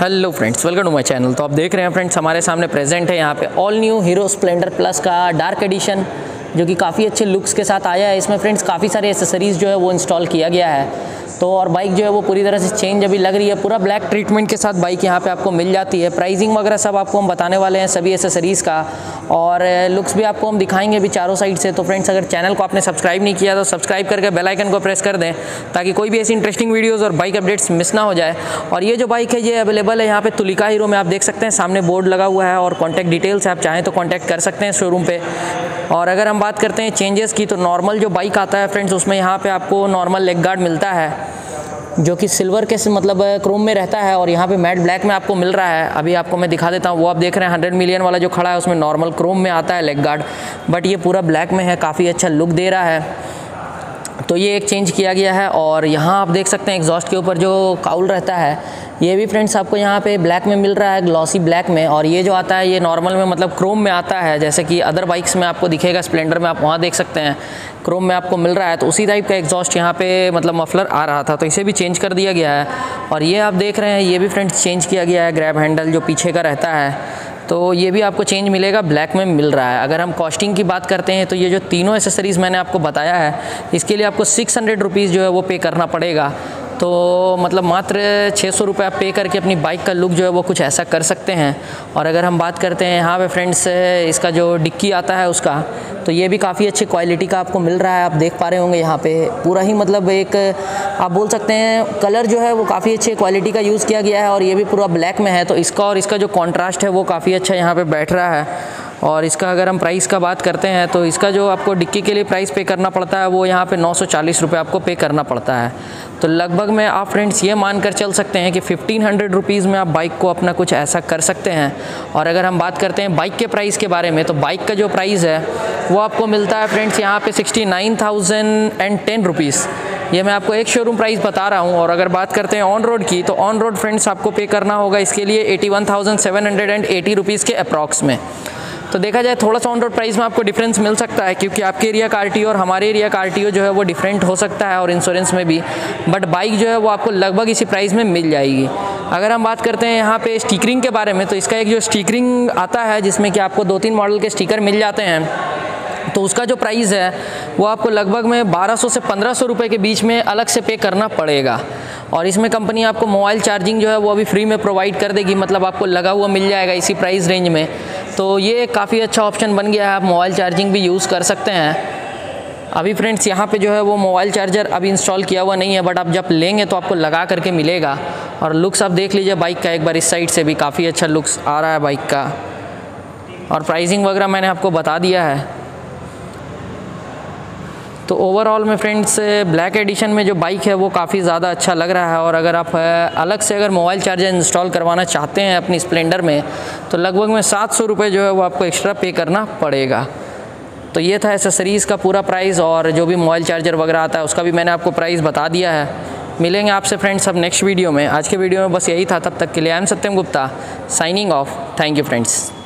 Hello friends welcome to my channel तो आप देख रहे हैं फ्रेंड्स हमारे सामने प्रेजेंट है यहाँ पे all new Hero Splendor plus का डार्क एडिशन जो कि काफ़ी अच्छे लुक्स के साथ आया है। इसमें फ्रेंड्स काफ़ी सारे एसेसरीज़ जो है वो इंस्टॉल किया गया है। तो और बाइक जो है वो पूरी तरह से चेंज अभी लग रही है। पूरा ब्लैक ट्रीटमेंट के साथ बाइक यहाँ पे आपको मिल जाती है। प्राइसिंग वगैरह सब आपको हम बताने वाले हैं सभी एसेसरीज़ का। और लुक्स भी आपको हम दिखाएँगे अभी चारों साइड से। तो फ्रेंड्स अगर चैनल को आपने सब्सक्राइब नहीं किया तो सब्सक्राइब करके बेलाइकन को प्रेस कर दें, ताकि कोई भी ऐसी इंटरेस्टिंग वीडियोज़ और बाइक अपडेट्स मिस ना हो जाए। और ये जो बाइक है, ये अवेलेबल है यहाँ पर तुलिका हीरो में। आप देख सकते हैं, सामने बोर्ड लगा हुआ है और कॉन्टैक्ट डिटेल्स आप चाहें तो कॉन्टैक्ट कर सकते हैं शोरूम पर और अगर हम बात करते हैं चेंजेस की तो नॉर्मल जो बाइक आता है फ्रेंड्स उसमें यहाँ पे आपको नॉर्मल लेग गार्ड मिलता है। जो कि सिल्वर के मतलब क्रोम में रहता है और यहाँ पे मैट ब्लैक में आपको मिल रहा है। अभी आपको मैं दिखा देता हूँ, वो आप देख रहे हैं हंड्रेड मिलियन वाला जो खड़ा है, उसमें नॉर्मल क्रोम में आता है लेग गार्ड बट ये पूरा ब्लैक में है, काफ़ी अच्छा लुक दे रहा है। तो ये एक चेंज किया गया है और यहाँ आप देख सकते हैं एग्जॉस्ट के ऊपर जो काउल रहता है ये भी फ्रेंड्स आपको यहाँ पे ब्लैक में मिल रहा है ग्लॉसी ब्लैक में। और ये जो आता है, ये नॉर्मल में मतलब क्रोम में आता है, जैसे कि अदर बाइक्स में आपको दिखेगा स्प्लेंडर में आप वहाँ देख सकते हैं। क्रोम में आपको मिल रहा है तो उसी टाइप का एग्जॉस्ट यहाँ पे मतलब मफलर आ रहा था। तो इसे भी चेंज कर दिया गया है। और ये आप देख रहे हैं, ये भी फ्रेंड्स चेंज किया गया है ग्रैब हैंडल जो पीछे का रहता है। तो ये भी आपको चेंज मिलेगा ब्लैक में मिल रहा है। अगर हम कॉस्टिंग की बात करते हैं तो ये जो तीनों एसेसरीज़ मैंने आपको बताया है, इसके लिए आपको सिक्स हंड्रेड रुपीज़ जो है वो पे करना पड़ेगा। तो मतलब मात्र छः सौ रुपये आप पे करके अपनी बाइक का लुक जो है वो कुछ ऐसा कर सकते हैं। और अगर हम बात करते हैं यहाँ पे फ्रेंड्स इसका जो डिक्की आता है उसका तो ये भी काफ़ी अच्छी क्वालिटी का आपको मिल रहा है। आप देख पा रहे होंगे यहाँ पे, पूरा ही मतलब एक, आप बोल सकते हैं कलर जो है वो काफ़ी अच्छी क्वालिटी का यूज़ किया गया है और ये भी पूरा ब्लैक में है। तो इसका और इसका जो कॉन्ट्रास्ट है वो काफ़ी अच्छा यहाँ पर बैठ रहा है। और इसका अगर हम प्राइस का बात करते हैं तो इसका जो आपको डिक्की के लिए प्राइस पे करना पड़ता है, वो यहाँ पे नौ सौ आपको पे करना पड़ता है। तो लगभग में, आप फ्रेंड्स ये मान कर चल सकते हैं कि फिफ्टीन हंड्रेड रुपीज़ में आप बाइक को अपना कुछ ऐसा कर सकते हैं। और अगर हम बात करते हैं बाइक के प्राइस के बारे में तो बाइक का जो प्राइस है, वो आपको मिलता है फ्रेंड्स यहाँ पे sixty nine thousand and ten rupees ये मैं आपको एक शोरूम प्राइस बता रहा हूँ, और अगर बात करते हैं ऑन रोड की तो ऑन रोड फ्रेंड्स आपको पे करना होगा इसके लिए eighty one thousand seven hundred and eighty rupees के अप्रॉक्स में। तो देखा जाए, थोड़ा सा ऑन रोड प्राइस में आपको डिफरेंस मिल सकता है, क्योंकि आपके एरिया का आरटीओ और हमारे एरिया का आरटीओ जो है वो डिफरेंट हो सकता है और इंश्योरेंस में भी। बट बाइक जो है वो आपको लगभग इसी प्राइस में मिल जाएगी। अगर हम बात करते हैं यहाँ पे स्टिकरिंग के बारे में तो इसका एक जो स्टिकरिंग आता है, जिसमें कि आपको दो तीन मॉडल के स्टिकर मिल जाते हैं तो उसका जो प्राइस है, वो आपको लगभग में 1200 से 1500 रुपए के बीच में अलग से पे करना पड़ेगा। और इसमें कंपनी आपको मोबाइल चार्जिंग जो है वो अभी फ्री में प्रोवाइड कर देगी मतलब आपको लगा हुआ मिल जाएगा इसी प्राइस रेंज में। तो ये काफ़ी अच्छा ऑप्शन बन गया है। आप मोबाइल चार्जिंग भी यूज़ कर सकते हैं। अभी फ्रेंड्स यहाँ पे जो है वो मोबाइल चार्जर अभी इंस्टॉल किया हुआ नहीं है बट आप जब लेंगे तो आपको लगा करके मिलेगा। और लुक्स आप देख लीजिए बाइक का एक बार इस साइड से भी काफ़ी अच्छा लुक्स आ रहा है बाइक का। और प्राइसिंग वगैरह मैंने आपको बता दिया है। तो ओवरऑल में फ्रेंड्स ब्लैक एडिशन में जो बाइक है वो काफ़ी ज़्यादा अच्छा लग रहा है और अगर आप अलग से अगर मोबाइल चार्जर इंस्टॉल करवाना चाहते हैं अपनी स्प्लेंडर में तो लगभग में सात सौ रुपये जो है वो आपको एक्स्ट्रा पे करना पड़ेगा। तो ये था एसेसरीज़ का पूरा प्राइस और जो भी मोबाइल चार्जर वगैरह आता है, उसका भी मैंने आपको प्राइस बता दिया है। मिलेंगे आपसे फ्रेंड्स अब नेक्स्ट वीडियो में। आज के वीडियो में बस यही था, तब तक के लिए I am Satyam Gupta signing off thank you friends